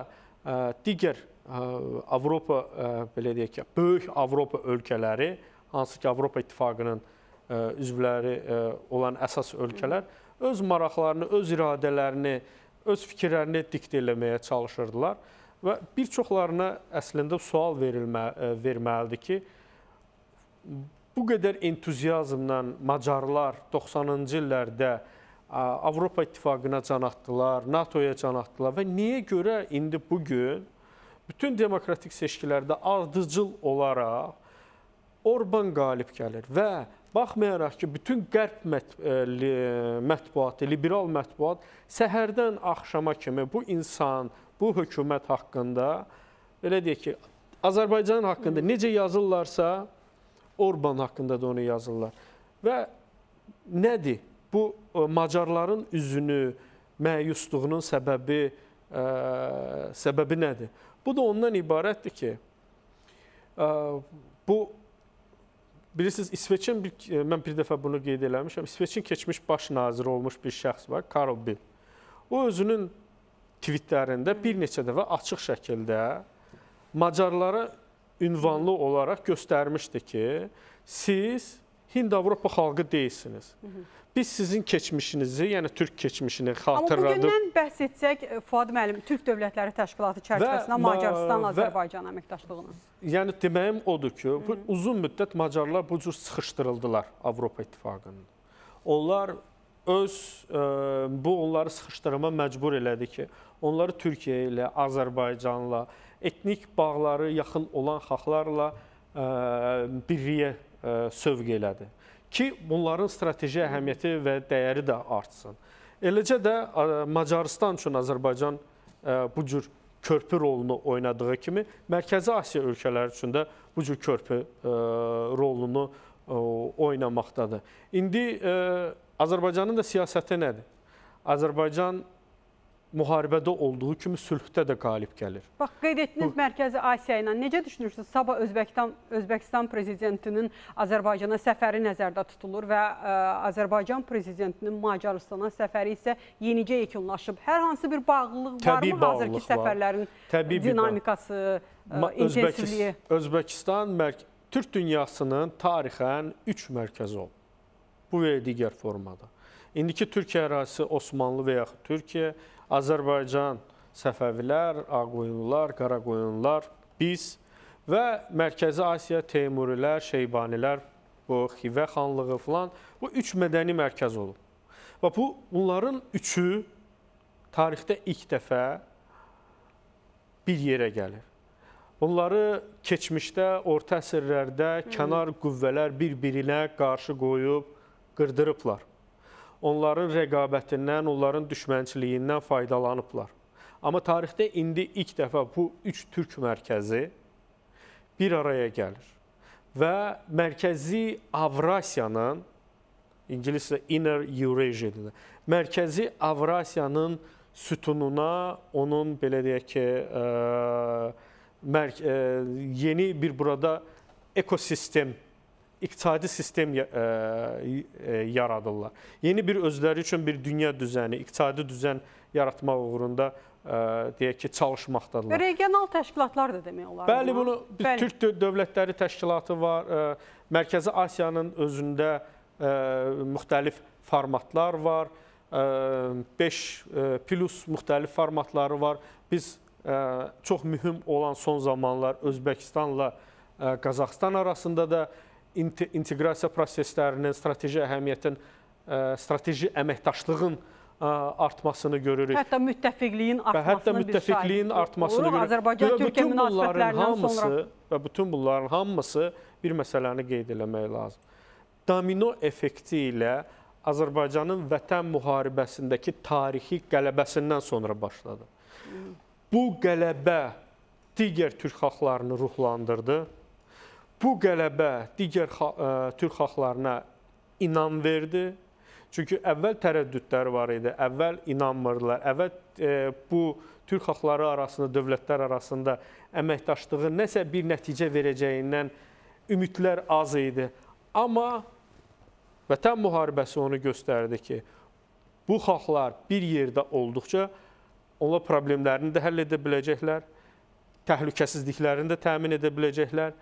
ə, digər ə, Avropa ə, belə deyək ki, böyük Avropa ölkələri hansı ki Avropa İttifaqının ə, üzvləri ə, olan əsas ölkələr öz maraqlarını, öz iradələrini, öz fikirlərini dikt eləməyə çalışırdılar və bir çoxlarına əslində sual verilmə ə, verməlidir ki, bu qədər entuziazmla Macarlar 90-cı illərdə Avropa İttifaqına can atdılar, NATO-ya can atdılar və niyə görə indi bu gün bütün demokratik seçkilərdə ardıcıl olaraq Orban qalib gəlir və baxmayaraq ki, bütün qərb mət mətbuatı, liberal mətbuat səhərdən axşama kimi bu insan, bu hökumət haqqında belə deyək ki, Azərbaycan haqqında necə yazırlarsa, Orban haqqında da onu yazırlar. Və nədir? Bu Macarların üzünü məyusluğunun səbəbi ə, səbəbi nədir? Bu da ondan ibarətdir ki, ə, bu bilirsiniz İsveçin bir mən bir dəfə bunu qeyd eləmişəm. İsveçin keçmiş baş naziri olmuş bir şəxs var, Karl Bildt. O özünün tweetlərində bir neçə dəfə açıq şəkildə Macarlara ünvanlı olaraq göstərmişdi ki, siz Hind-Avropa xalqı deyilsiniz. Biz sizin keçmişinizi, yəni türk keçmişini xatırladıb. Amma bugündən bəhs etsək Fuad müəllim, Türk Dövlətləri Təşkilatı çərçivəsində Macarıstan, Azərbaycan əməkdaşlığını. Yəni deməyim odur ki, bu uzun müddət Macarlar bu cür sıxışdırıldılar Avropa İttifaqının. Onlar öz ə, bu onları sıxışdırma məcbur elədi ki, onları Türkiyə ilə, Azərbaycanla, etnik bağları yaxın olan xalqlarla ə, birliyə ə, sövq elədi ki, bunların strateji əhəmiyyəti və dəyəri də artsın. Eləcə də Macarıstan üçün Azərbaycan bu cür körpü rolunu oynadığı kimi Mərkəzi Asiya ölkələri üçün də bu cür körpü rolunu oynamaqdadır. İndi Azərbaycanın da siyasəti nədir? Azərbaycan müharibədə olduğu kimi sülhdə də qalib gəlir. Bax, qeyd etdiniz Bu... Mərkəzi Asiya ilə. Necə düşünürsünüz? Sabah Özbəkistan Özbəkistan prezidentinin Azərbaycana səfəri nəzərdə tutulur və ə, Azərbaycan prezidentinin Macaristana səfəri isə yenicə yekunlaşıb. Hər hansı bir bağlılıq Təbii varmı hazırki səfərlərin Təbii dinamikası, ə, intensivliyi? Özbəkistan Türk dünyasının tarixən 3 mərkəzi olub. Bu və digər formada. İndiki Türkiyə ərazisi Osmanlı və yaxud Türkiyə, Azərbaycan, Səfəvilər, Ağqoyunlular, Qaraqoyunlular, biz və Mərkəzi Asiya Teymurilər, Şeybanilər, bu Xivə xanlığı filan bu üç mədəni mərkəz olub. Və bu bunların üçü tarixdə ilk dəfə bir yerə gəlir. Bunları keçmişdə, orta əsrlərdə kənar qüvvələr bir-birinə qarşı qoyub qırdırıblar onların rəqabətindən, onların düşmənçiliyindən faydalanıblar. Amma tarixdə indi ilk dəfə bu üç türk mərkəzi bir araya gəlir və mərkəzi Avrasiyanın ingiliscə Inner Eurasia deyilir. Mərkəzi Avrasiyanın sütununa, onun belə deyək ki, ə, mərk ə, yeni bir burada ekosistem iqtisadi sistem e, e, yaradırlar. Yeni bir özləri üçün bir dünya düzəni, iqtisadi düzən yaratmaq uğrunda e, deyək ki, çalışmaqdadırlar. Regional təşkilatlar da demək olar. Bəli, bunu Bəli. Türk Dövlətləri Təşkilatı var. Mərkəzi Asiyanın özündə müxtəlif formatlar var. 5 plus müxtəlif formatları var. Biz çox mühüm olan son zamanlar Özbəkistanla Qazaxstan arasında da inteqrasiya proseslərinin, strateji əhəmiyyətin, strateji əməkdaşlığın artmasını görürük. Hətta müttəfiqliyin artmasını və hətta müttəfiqliyin artmasını görürük. Azərbaycan-Türkiyə münasibətlərindən sonra və bütün bunların hamısı bir məsələni qeyd eləmək lazım. Domino effekti ilə Azərbaycanın vətən müharibəsindəki tarixi qələbəsindən sonra başladı. Bu qələbə digər türk xalqlarını ruhlandırdı bu qələbə digər ə, türk xalqlarına inam verdi. Çünki əvvəl tərəddüdləri var idi. Əvvəl inanmırdılar. Əvvəl e, bu türk xalqları arasında, dövlətlər arasında əməkdaşlığın nəsə bir nəticə verəcəyindən ümidlər az idi. Amma Vətən müharibəsi onu göstərdi ki, bu xalqlar bir yerdə olduqca onlar problemlərini də həll edə biləcəklər, təhlükəsizliklərini də təmin edə biləcəklər,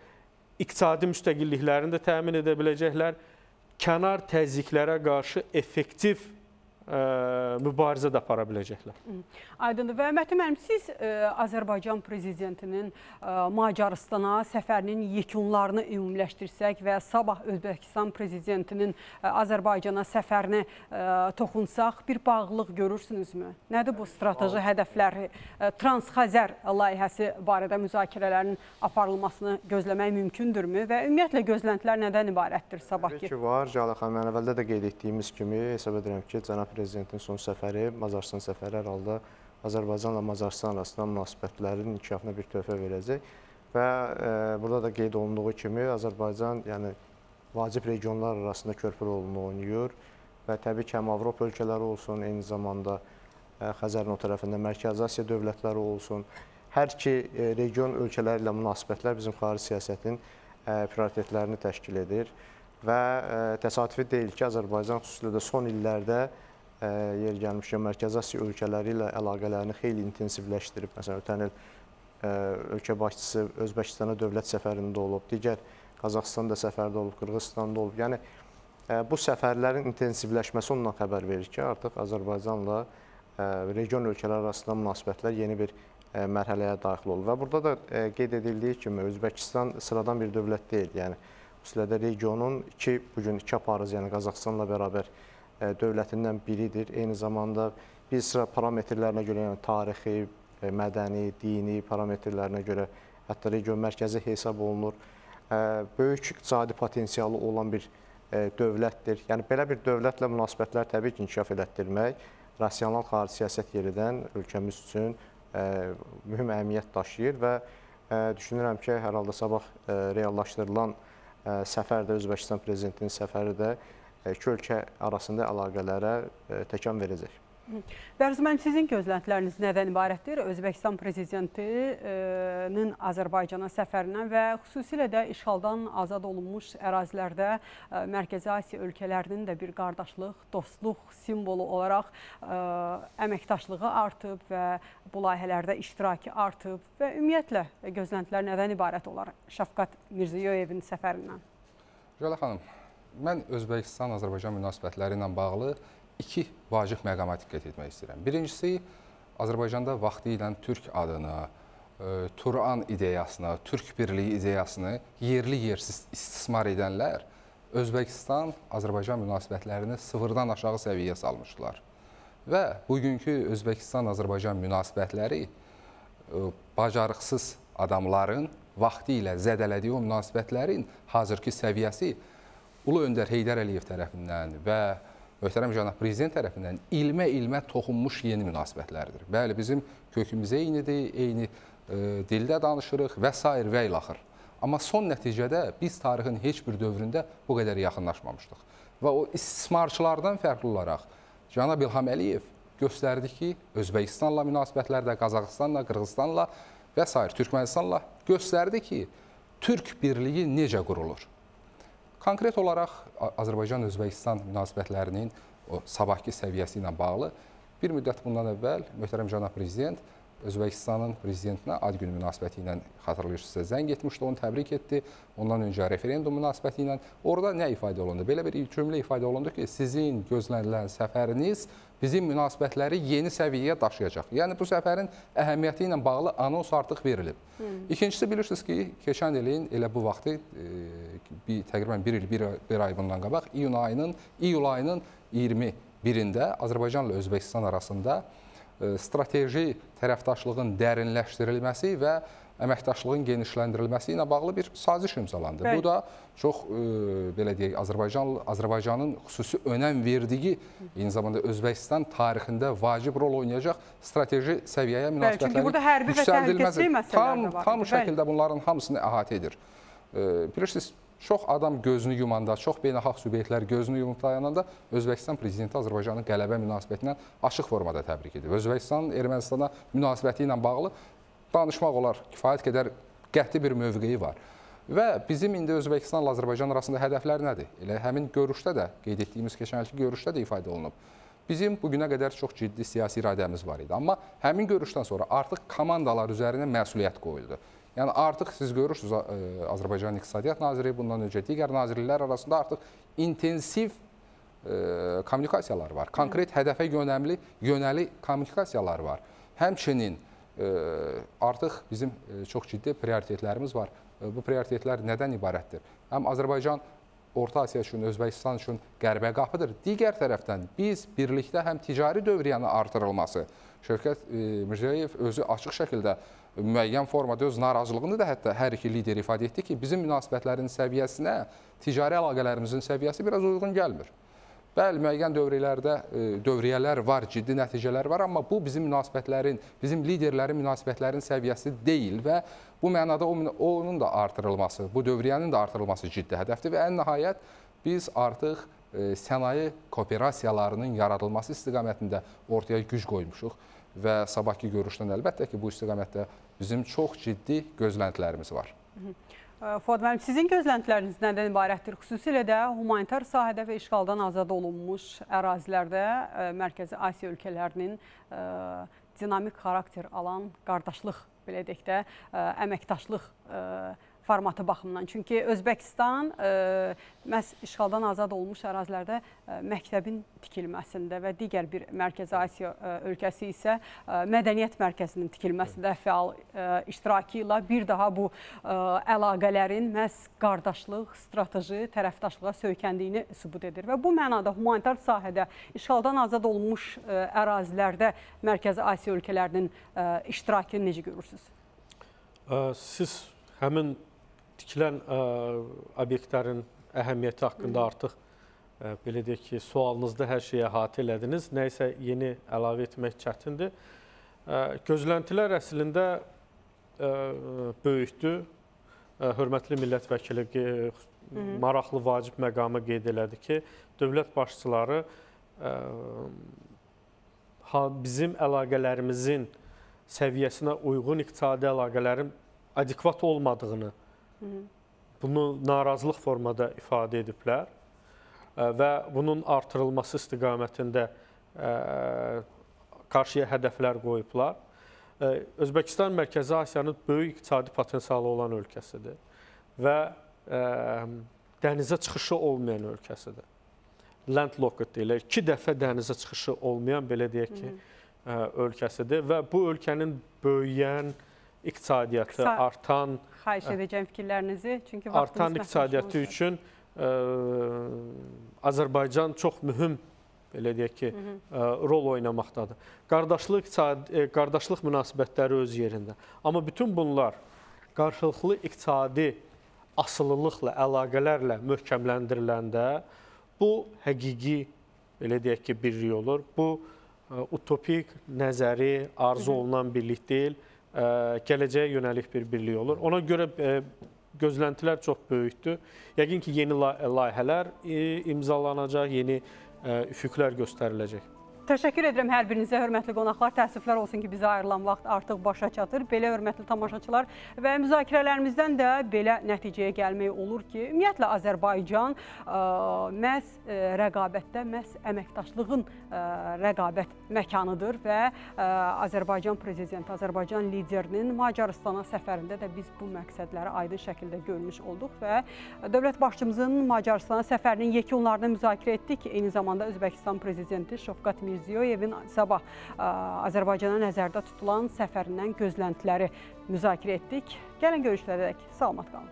iqtisadi müstəqilliklərini də təmin edə biləcəklər, kənar təzyiqlərə qarşı effektiv mübarizə də apara biləcəklər. Aydındır. Və Mətin müəllim, siz ə, Azərbaycan prezidentinin ə, Macaristana səfərinin yekunlarını ümumiləşdirsək və sabah Özbəkistan prezidentinin ə, Azərbaycana səfərini ə, toxunsaq, bir bağlılıq görürsünüzmü? Nədir bu strateji hədəfləri? Transxəzər layihəsi barədə müzakirələrin aparılmasını gözləmək mümkündürmü və ümumiyyətlə gözləntilər nədən ibarətdir sabahki? Təbii ki, var. Cələ xanım, mən əvvəldə də qeyd etdiyimiz kimi hesab edirəm ki, cənab prezidentin son səfəri, Macaristan səfəri hər halda Azərbaycanla Macaristan arasında münasibətlərin inkişafına bir töhfə verəcək və e, burada da qeyd olunduğu kimi Azərbaycan yəni vacib regionlar arasında körpü rolunu oynayır və təbii ki, həm Avropa ölkələri olsun, eyni zamanda e, Xəzərin o tərəfində Mərkəzi Asiya dövlətləri olsun, hər iki e, region ölkələri ilə münasibətlər bizim xarici siyasətin e, prioritetlərini təşkil edir və təsadüfi deyil ki, Azərbaycan xüsusilə də son illərdə yer gəlmişkən Mərkəzi Asiya ölkələri ilə əlaqələrini xeyli intensivləşdirib. Məsələn, ötən il ölkə başçısı Özbəkistana dövlət səfərində olub, digər Qazaxıstanda səfərdə olub, Qırğızstanda olub. Yəni bu səfərlərin intensivləşməsi ondan xəbər verir ki, artıq Azərbaycanla region ölkələr arasında münasibətlər yeni bir mərhələyə daxil olur. Və burada da qeyd edildiyi kimi Özbəkistan sıradan bir dövlət deyil. Yəni xüsusilə də regionun iki bu gün iki aparıcı, yəni Qazaxıstanla bərabər dövlətindən biridir. Eyni zamanda bir sıra parametrlərinə görə, yəni tarixi, mədəni, dini parametrlərinə görə hətta region mərkəzi hesab olunur. Böyük iqtisadi potensialı olan bir dövlətdir. Yəni belə bir dövlətlə münasibətlər təbii ki, inkişaf elətdirmək rasional xarici siyasət yeridən ölkəmiz üçün mühüm əhəmiyyət daşıyır və düşünürəm ki, hər halda sabah reallaşdırılan səfər də Özbəkistan prezidentinin səfəri də iki ölkə arasında əlaqələrə təkan verəcək. Bərz müəllim, sizin gözləntiləriniz nədən ibarətdir? Özbəkistan prezidentinin Azərbaycana səfərindən və xüsusilə də işğaldan azad olunmuş ərazilərdə Mərkəzi Asiya ölkələrinin də bir qardaşlıq, dostluq simvolu olaraq əməkdaşlığı artıb və bu layihələrdə iştirakı artıb və ümumiyyətlə gözləntilər nədən ibarət olar Şəfqat Mirzəyevin səfərindən? Jələ xanım, Mən Özbəkistan-Azərbaycan münasibətləri ilə bağlı iki vacib məqama diqqət etmək istəyirəm. Birincisi, Azərbaycanda vaxtı ilə Türk adını, e, Turan ideyasını, Türk birliyi ideyasını yerli yersiz istismar edənlər Özbəkistan-Azərbaycan münasibətlərini sıfırdan aşağı səviyyəyə salmışdılar. Və bugünkü Özbəkistan-Azərbaycan münasibətləri e, bacarıqsız adamların vaxtı ilə zədələdiyi o münasibətlərin hazırki səviyyəsi Ulu Öndər Heydər Əliyev tərəfindən və möhtərəm cənab prezident tərəfindən ilmə-ilmə toxunmuş yeni münasibətlərdir. Bəli, bizim kökümüz eynidir, eyni e, dildə danışırıq və s. və ilaxır. Amma son nəticədə biz tarixin heç bir dövründə bu qədər yaxınlaşmamışdıq. Və o istismarçılardan fərqli olaraq cənab İlham Əliyev göstərdi ki, Özbəkistanla münasibətlərdə, Qazaxıstanla, Qırğızstanla və s. Türkmənistanla göstərdi ki, Türk birliyi necə qurulur? Konkret olaraq Azərbaycan-Özbəkistan münasibətlərinin o sabahki səviyyəsi ilə bağlı bir müddət bundan əvvəl möhtərəm cənab prezident Özbəkistanın prezidentinə ad günü münasibəti ilə xatırlayırsınızsa zəng etmişdi, onu təbrik etdi. Ondan öncə referendum münasibəti ilə orada nə ifadə olundu? Belə bir cümlə ifadə olundu ki, sizin gözlənilən səfəriniz bizim münasibətləri yeni səviyyəyə daşıyacaq. Yəni bu səfərin əhəmiyyəti ilə bağlı anons artıq verilib. Hmm. İkincisi bilirsiniz ki, keçən ilin elə bu vaxtı e, bir təqribən 1 il 1 bir ay bundan qabaq iyun ayının iyul ayının 21-də Azərbaycanla Özbəkistan arasında strateji tərəfdaşlığın dərinləşdirilməsi və əməkdaşlığın genişləndirilməsi ilə bağlı bir saziş imzalandı. Bəli. Bu da çox e, belə deyək Azərbaycan Azərbaycanın xüsusi önəm verdiyi eyni zamanda Özbəkistan tarixində vacib rol oynayacaq strateji səviyyəyə münasibətlərin yüksəldilməsi tam tam şəkildə bunların hamısını əhatə edir. bilirsiniz, çox adam gözünü yumanda, çox beynəlxalq subyektlər gözünü yumub dayananda Özbəkistan prezidenti Azərbaycanın qələbə münasibətindən açıq formada təbrik edib. Özbəkistanın Ermənistana münasibəti ilə bağlı danışmaq olar, kifayət qədər qəti bir mövqeyi var. Və bizim indi Özbəkistanla Azərbaycan arasında hədəflər nədir? Elə həmin görüşdə də, qeyd etdiyimiz keçənki görüşdə də ifadə olunub. Bizim bu günə qədər çox ciddi siyasi iradəmiz var idi. Amma həmin görüşdən sonra artıq komandalar üzərinə məsuliyyət qoyuldu. Yəni artıq siz görürsüz Azərbaycan İqtisadiyyat Naziri, bundan öncə digər nazirliklər arasında artıq intensiv e, kommunikasiyalar var. Konkret hədəfə yönəmli, yönəli kommunikasiyalar var. Həmçinin e, artıq bizim e, çox ciddi prioritetlərimiz var. E, bu prioritetlər nədən ibarətdir? Həm Azərbaycan Orta Asiya üçün, Özbəkistan üçün qərbə qapıdır. Digər tərəfdən biz birlikdə həm ticari dövriyyəni artırılması, Şövkət Mirziyoyev özü açıq şəkildə müəyyən formada öz narazılığını da hətta hər iki lider ifadə etdi ki, bizim münasibətlərin səviyyəsinə ticari əlaqələrimizin səviyyəsi biraz uyğun gəlmir. Bəli, müəyyən e, dövriyyələr var, ciddi nəticələr var, amma bu bizim münasibətlərin, bizim liderlərin münasibətlərin səviyyəsi deyil və bu mənada onun da artırılması, bu dövriyyənin də artırılması ciddi hədəfdir və ən nəhayət biz artıq e, sənaye kooperasiyalarının yaradılması istiqamətində ortaya güc qoymuşuq və sabahki görüşdən əlbəttə ki, bu istiqamətdə bizim çox ciddi gözləntilərimiz var. Fuad müəllim, sizin gözləntiləriniz nədən ibarətdir? Xüsusilə də humanitar sahədə və işğaldan azad olunmuş ərazilərdə Mərkəzi Asiya ölkələrinin dinamik xarakter alan qardaşlıq belə deyək də, əməkdaşlıq formatı baxımından. Çünki Özbəkistan ə, e, məhz işğaldan azad olmuş ərazilərdə ə, e, məktəbin tikilməsində və digər bir Mərkəzi Asiya ə, e, ölkəsi isə ə, mədəniyyət mərkəzinin tikilməsində fəal ə, iştirakı ilə bir daha bu ə, əlaqələrin məhz qardaşlıq, strateji tərəfdaşlığa söykəndiyini sübut edir və bu mənada humanitar sahədə işğaldan azad olmuş ə, ərazilərdə Mərkəzi Asiya ölkələrinin ə, iştirakını necə görürsünüz? Siz həmin tikilən ə, obyektlərin əhəmiyyəti haqqında artıq ə, belə deyək ki, sualınızda hər şeyi əhatə elədiniz. Nə isə yeni əlavə etmək çətindir. Ə, gözləntilər əslində ə, böyükdür. Ə, hörmətli millət vəkili ə, maraqlı vacib məqamı qeyd elədi ki, dövlət başçıları ə, bizim əlaqələrimizin səviyyəsinə uyğun iqtisadi əlaqələrin adekvat olmadığını Bunu narazılıq formada ifadə ediblər və bunun artırılması istiqamətində qarşıya hədəflər qoyublar. Özbəkistan Mərkəzi Asiyanın böyük iqtisadi potensialı olan ölkəsidir və dənizə çıxışı olmayan ölkəsidir. Landlocked deyilir. 2 dəfə dənizə çıxışı olmayan belə deyək ki, ölkəsidir və bu ölkənin böyüyən iqtisadiyyatı, artan xahiş edəcəm fikirlərinizi. Çünki artan iqtisadiyyatı üçün ə, Azərbaycan çox mühüm belə deyək ki, Hı -hı. Ə, rol oynamaqdadır. Qardaşlıq iqtisadi qardaşlıq münasibətləri öz yerində. Amma bütün bunlar qarşılıqlı iqtisadi asılılıqla, əlaqələrlə möhkəmləndiriləndə bu həqiqi belə deyək ki, birlik olur. Bu utopik, nəzəri, arzu olunan birlik deyil gələcəyə yönəlik bir birlik olur. Ona görə gözləntilər çox böyükdür. Yəqin ki, yeni layihələr imzalanacaq, yeni üfüqlər göstəriləcək. Təşəkkür edirəm hər birinizə, hörmətli qonaqlar. Təəssüflər olsun ki, bizə ayrılan vaxt artıq başa çatır. Belə hörmətli tamaşaçılar və müzakirələrimizdən də belə nəticəyə gəlmək olur ki, ümumiyyətlə Azərbaycan ə, məhz ə, rəqabətdə, məhz əməkdaşlığın ə, rəqabət məkanıdır və Azərbaycan prezidenti, Azərbaycan liderinin Macaristana səfərində də biz bu məqsədləri aydın şəkildə görmüş olduq və dövlət başçımızın Macaristana səfərinin yekunlarını müzakirə etdik. Eyni zamanda Özbəkistan prezidenti Şofqat Mirziyoyev Mirziyoyevin sabah Azərbaycana nəzərdə tutulan səfərindən gözləntiləri müzakirə etdik. Gəlin görüşlərə dək salamat qalın.